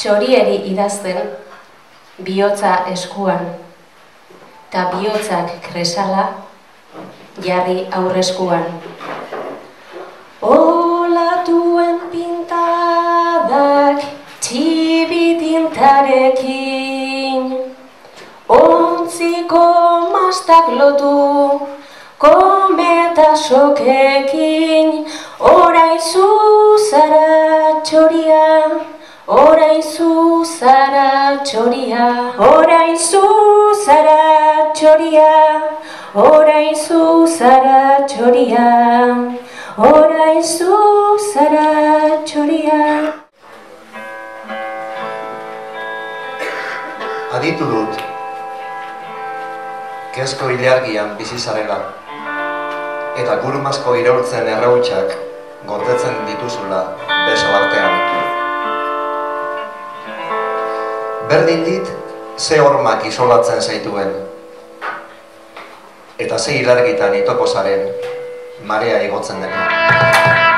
txorieri idazten, bihotza eskuan, eta bihotzak kresala jarri aurreskuan. Olatuen pintadak txibitintarekin, ontziko mastak lotu, kometa sokekin, orain zuzara txoria, orain zuzara txoria, orain zuzara txoria, orain zuzara txoria, orain zuzara txoria. Aditu dut, kezko ilargian bizi zarela, eta gurumazko iraultzen errautxak gordetzen dituzula beso artean. Berdin dit, ze hormak isolatzen zaituen, eta ze ilargitan itoko zaren, marea igotzen dena.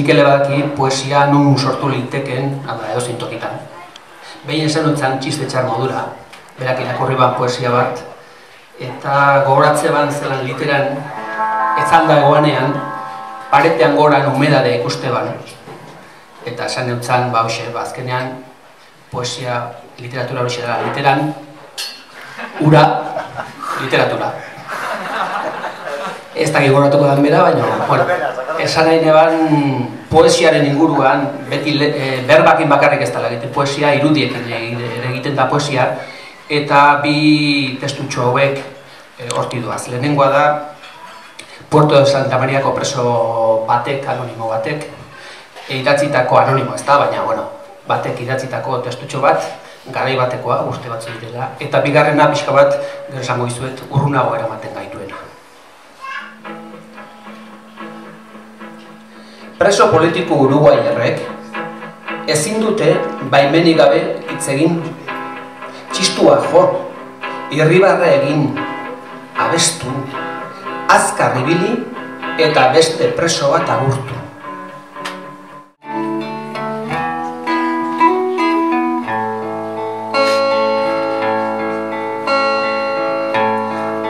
Mikel Ebaki poesia non sortu liteken, ala edo tokitan. Behin esan dutzen txiste txar modura, berak irakurri ban poesia bat, eta gogoratze ban zelan literan, etzan da egoanean, paretean goran humedade ikuste ban. Eta esan dutzen, ba hoxe, ba, azkenean, poesia, literatura hori da, literan, ura, literatura. Ez da gigoratuko dan bera, baina, bueno, esan nahi neban poesiaren inguruan, beti le, e, berbakin bakarrik ez dela egiten poesia, irudiekin egiten da poesia, eta bi testutxo hauek e, horti duaz. Lehenengoa da, Puerto de Santa Mariako preso batek, anonimo batek, e, idatzitako anonimo ez da, baina, bueno, batek idatzitako testutxo bat, garai batekoa, uste batzu dela, eta bigarrena pixka bat, gero esango izuet, urrunago eramaten gaituena. Preso politiko uruguaierrek ezin dute baimenik gabe hitz egin txistua jo, irribarre egin, abestu, azkar ibili eta beste preso bat agurtu.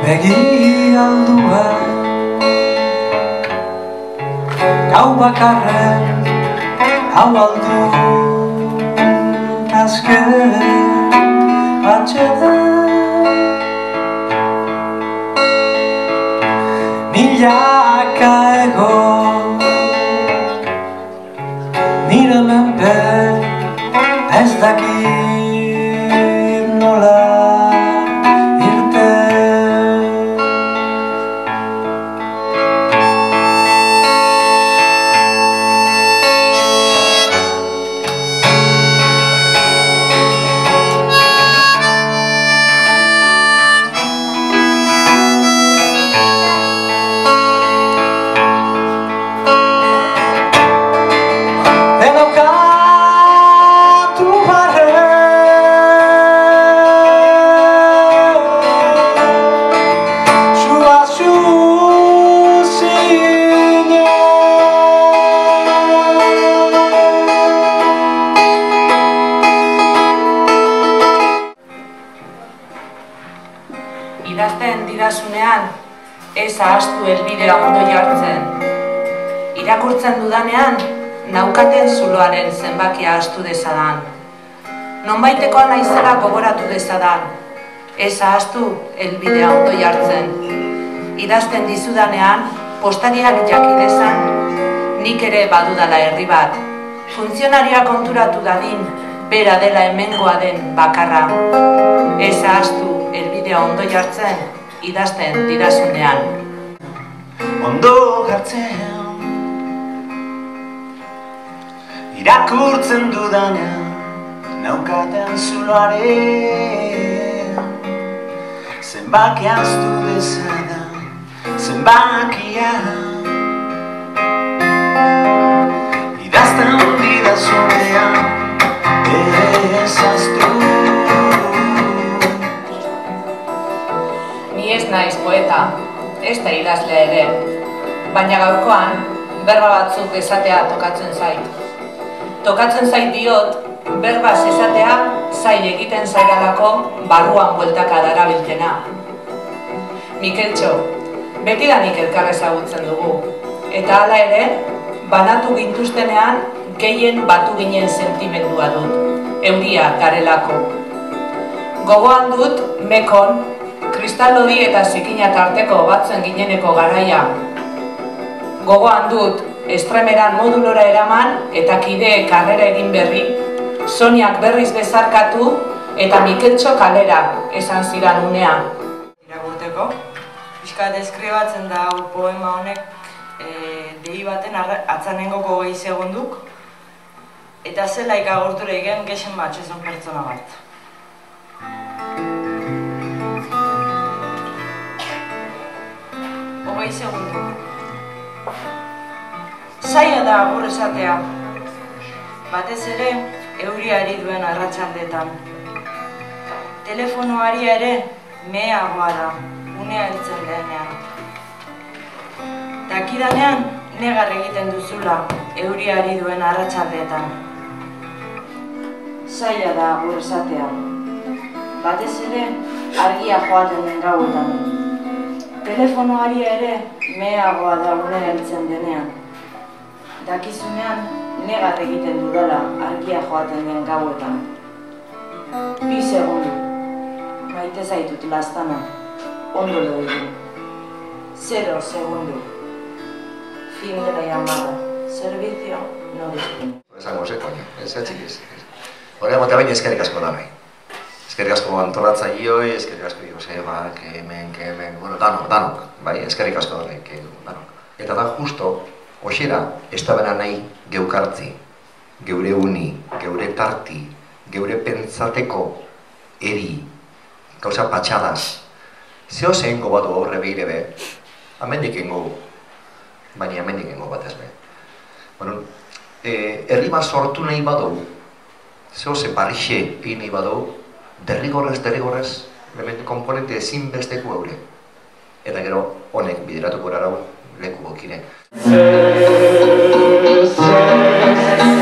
Begi aldua Gau bakarren Hau aldu Azken Atxeda Milaka ego Nire menpe Ez dakit Idazten didasunean, ez ahaztu helbidea ondo jartzen. irakurtzen dudanean, naukaten zuloaren zenbakia astu dezadan. Nonbaitekoa naizela gogoratu dezadan, ez ahaztu helbidea ondo jartzen. Idazten dizudanean, postariak jakidezan, nik ere badudala herri bat. Funtzionaria konturatu dadin, bera dela hemengoa den bakarra. Ez ahaztu helbidea ondo jartzen, idazten didazunean. Ondo gartzen Irakurtzen dudanean Naukaten zuloaren. Zenbaki aztu dezadan Zenbakia Idazten didazunean Ez naiz poeta, ez da idazlea ere, baina gaurkoan berba batzuk esatea tokatzen zait. Tokatzen zait diot, berbaz esatea zail egiten zaidalako barruan bueltaka darabiltena. Mikeltxo, betidanik elkar ezagutzen dugu, eta hala ere, banatu gintuztenean gehien batu ginen sentimendua dut, euria garelako. Gogoan dut, mekon, kristallodi eta zikina tarteko batzen gineneko garaia. Gogoan dut, estremeran modulora eraman eta kide karrera egin berri, Soniak berriz bezarkatu eta Mikeltxo kalera esan zidan unea. irakurteko. Pixka deskribatzen da hau poema honek e, dei baten atzanengoko gehi segunduk eta zelaik agortura igen gexen batxezon pertsona bat. Hogei segundu. Zaila da agur esatea. Batez ere, euriari duen arratsaldetan. Telefonoari ere mehagoa da, unea heltzen denean. Dakidanean, negar egiten duzula euriari duen arratsaldeetan. Zaila da agur esatea. Batez ere, argia joaten den gauetan. Telefonoari ere mehagoa da unea heltzen denean. Dakizunean, negar egiten dudala argia joaten den gauetan. Bi segundu. Maite zaitut lastana. Ondo digo. Zero segundu. Fin de la llamada. Servicio no dispone. Esango ze, koño, ez atxikiz. Hore emote baina eskerrik asko da nahi. Eskerrik asko antolatzaileoi, eskerrik asko Joseba, hemen, hemen, bueno, danok, danok, bai, eskerrik asko que- danok. Eta da justo, hoxera, ez da bera nahi geukartzi, geure uni, geure tarti, geure pentsateko eri, gauza patxadas. Zeo zein gobatu aurre behire be, amendik ingo, baina amendik ingo batez be. Bueno, e, herri bat sortu nahi badou, zeo ze parixe egin nahi badou, derrigorrez, derrigorrez, hemen komponente ezinbesteko eure. Eta gero, honek bideratuko erarau leku bokire.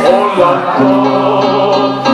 Olako